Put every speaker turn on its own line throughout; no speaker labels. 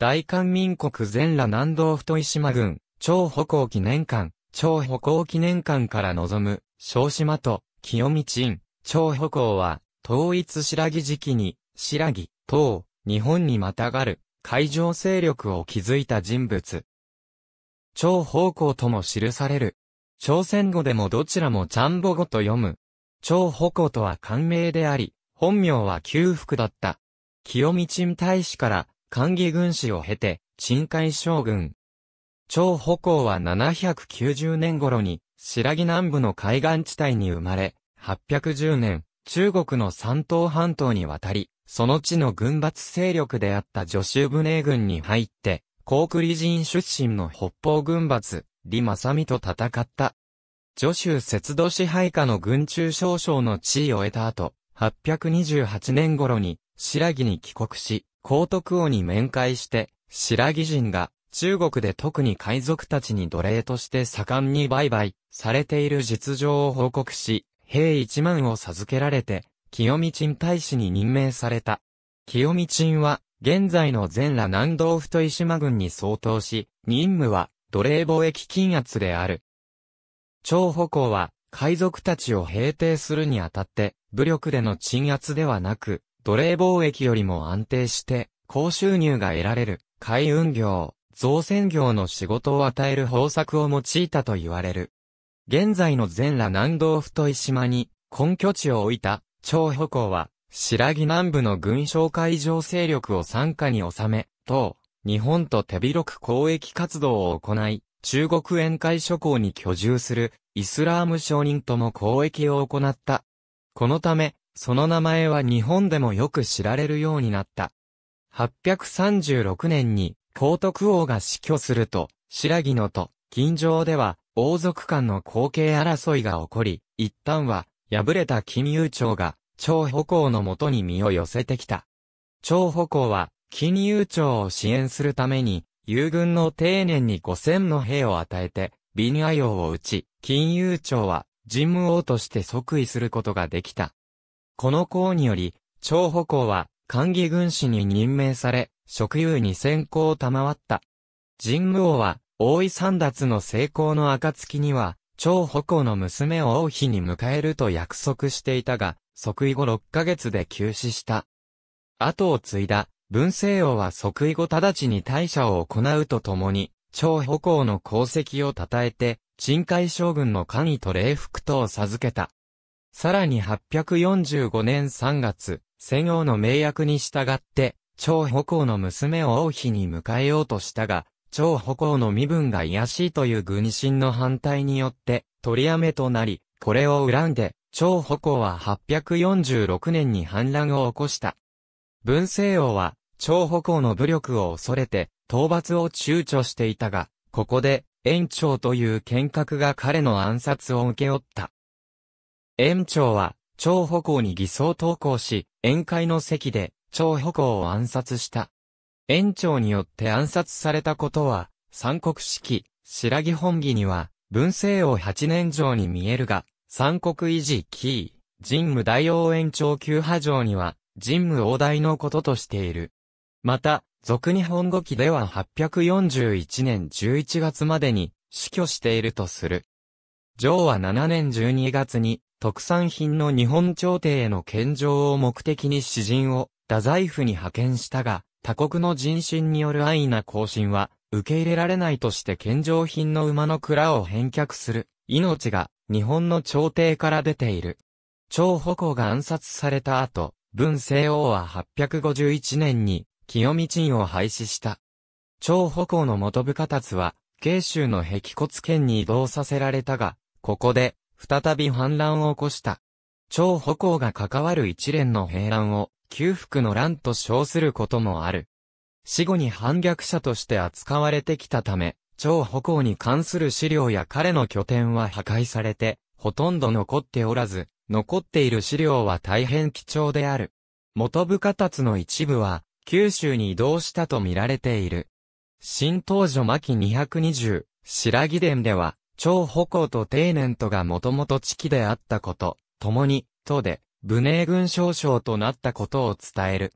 大韓民国全羅南道太島郡、超歩行記念館、超歩行記念館から望む、小島と、清見鎮、超歩行は、統一白木時期に、白木、等、日本にまたがる、海上勢力を築いた人物。超方向とも記される。朝鮮語でもどちらもチャンボ語と読む。超歩行とは官名であり、本名は旧福だった。清見鎮大使から、官義軍師を経て、鎮海将軍。超歩行は790年頃に、白木南部の海岸地帯に生まれ、810年、中国の山東半島に渡り、その地の軍閥勢力であった助州武寧軍に入って、高栗人出身の北方軍閥、李正美と戦った。助州節度支配下の軍中少将の地位を得た後、828年頃に、白木に帰国し、皇徳王に面会して、白木人が中国で特に海賊たちに奴隷として盛んに売買されている実情を報告し、兵一万を授けられて、清見鎮大使に任命された。清見鎮は、現在の全羅南道太島郡に相当し、任務は奴隷貿易禁圧である。張歩行は、海賊たちを平定するにあたって、武力での鎮圧ではなく、奴隷貿易よりも安定して、高収入が得られる、海運業、造船業の仕事を与える方策を用いたと言われる。現在の全羅南道太島に根拠地を置いた超歩行は、白木南部の軍商海上勢力を参加に収め、等、日本と手広く交易活動を行い、中国沿海諸港に居住するイスラーム商人とも交易を行った。このため、その名前は日本でもよく知られるようになった。836年に、皇徳王が死去すると、白木のと、近城では、王族間の後継争いが起こり、一旦は、敗れた金融庁が、張歩行のもとに身を寄せてきた。張歩行は、金融庁を支援するために、友軍の丁寧に5000の兵を与えて、ビニア用を打ち、金融庁は、人務王として即位することができた。この功により、張歩行は、官義軍師に任命され、職有に先行を賜った。神武王は、大井三奪の成功の暁には、張歩行の娘を王妃に迎えると約束していたが、即位後6ヶ月で急死した。後を継いだ、文政王は即位後直ちに大社を行うとともに、張歩行の功績を称えて、鎮海将軍の官位と礼服とを授けた。さらに845年3月、戦王の命約に従って、張歩行の娘を王妃に迎えようとしたが、張歩行の身分が卑しいという軍神の反対によって、取りやめとなり、これを恨んで、張歩行は846年に反乱を起こした。文政王は、張歩行の武力を恐れて、討伐を躊躇していたが、ここで、延長という剣客が彼の暗殺を受け負った。延長は、張歩行に偽装投稿し、宴会の席で、張歩行を暗殺した。延長によって暗殺されたことは、三国式、白木本義には、文政王八年城に見えるが、三国維持キー、神武大王延長旧波城には、神武王大のこととしている。また、俗日本語記では841年11月までに死去しているとする。城は7年12月に特産品の日本朝廷への献上を目的に詩人を太宰府に派遣したが、他国の人心による安易な行進は受け入れられないとして献上品の馬の蔵を返却する命が日本の朝廷から出ている。張歩行が暗殺された後、文政王は851年に清見鎮を廃止した。張歩行の元部下達は、慶州の壁骨県に移動させられたが、ここで、再び反乱を起こした。張歩行が関わる一連の平乱を、旧福の乱と称することもある。死後に反逆者として扱われてきたため、張歩行に関する資料や彼の拠点は破壊されて、ほとんど残っておらず、残っている資料は大変貴重である。元部下達の一部は、九州に移動したと見られている。新東女末期220、白木伝では、超歩行と定年とがもともと地期であったこと、共に、都で、武寧軍少将となったことを伝える。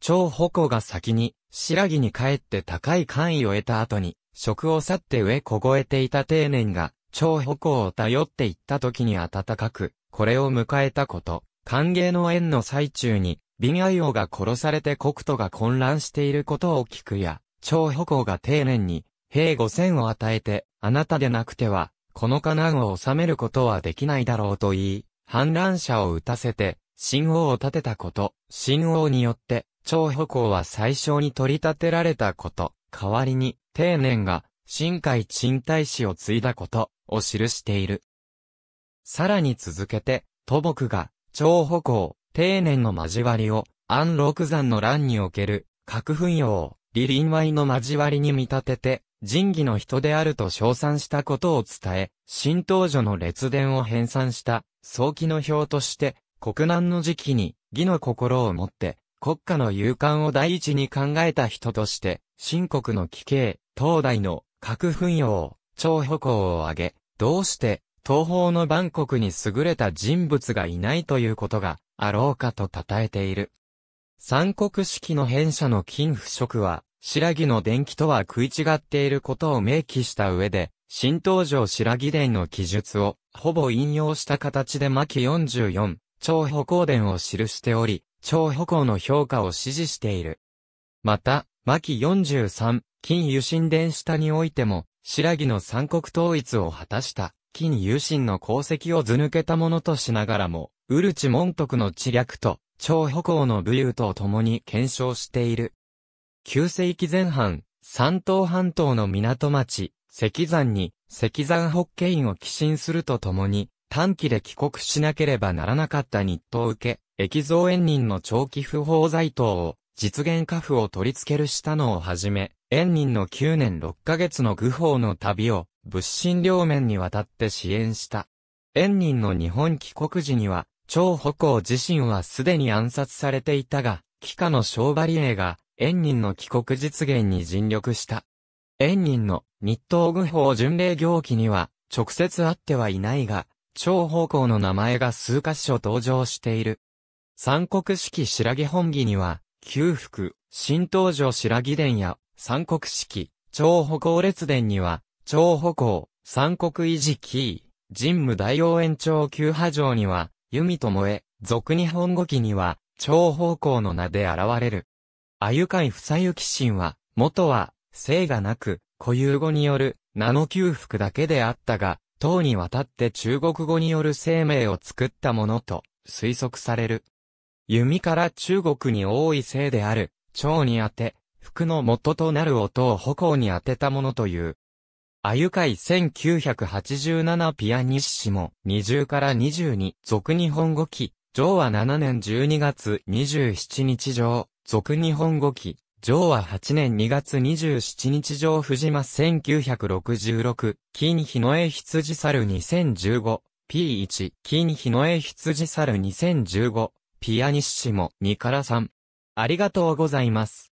超歩行が先に、白木に帰って高い官位を得た後に、職を去って上凍えていた丁寧が、超歩行を頼っていった時に暖かく、これを迎えたこと、歓迎の縁の最中に、ビンアイオが殺されて国土が混乱していることを聞くや、超歩行が丁寧に、兵五千を与えて、あなたでなくては、このカナンを治めることはできないだろうと言い、反乱者を撃たせて、新王を立てたこと、新王によって、超歩行は最小に取り立てられたこと、代わりに、丁寧が、新海陳大使を継いだこと、を記している。さらに続けて、土木が、超歩行、丁寧の交わりを、安禄山の乱における、核紛用、リリンワイの交わりに見立てて、仁義の人であると称賛したことを伝え、新東女の列伝を編纂した、早期の表として、国難の時期に、義の心を持って、国家の勇敢を第一に考えた人として、新国の奇形、東大の核紛用、超歩行を挙げ、どうして、東方の万国に優れた人物がいないということが、あろうかと称えている。三国式の変者の金不職は、白木の伝記とは食い違っていることを明記した上で、新登場白木伝の記述を、ほぼ引用した形で巻44、超歩行伝を記しており、超歩行の評価を支持している。また、巻43、金油神伝下においても、白木の三国統一を果たした、金油神の功績を図抜けたものとしながらも、ウルチ門徳の知略と、超歩行の武勇と共に検証している。旧世紀前半、山東半島の港町、石山に、石山北家院を寄進すると共に、短期で帰国しなければならなかった日当を受け、駅造園人の長期不法在等を、実現家父を取り付けるしたのをはじめ、園人の9年6ヶ月の愚法の旅を、物心両面にわたって支援した。園人の日本帰国時には、張歩行自身はすでに暗殺されていたが、帰化の小バリエが、円人の帰国実現に尽力した。円人の日東愚法巡礼行記には、直接会ってはいないが、超方向の名前が数箇所登場している。三国式白木本義には、旧福、新東城白木伝や、三国式、超歩行列伝には、超歩行、三国維持キー、神武大応援長旧波城には、弓智え、俗日本語記には、超方向の名で現れる。あゆかいふさゆき神は、元は、姓がなく、固有語による、名の旧福だけであったが、唐にわたって中国語による生命を作ったものと、推測される。弓から中国に多い姓である、蝶に当て、服の元となる音を歩行に当てたものという。あゆかい1987ピアニッシモ20から22俗日本語記上和7年12月27日上俗日本語記上和8年2月27日上藤間1966金日の絵羊猿2015 P1 金日の絵羊猿2015ピアニッシモ2から3ありがとうございます。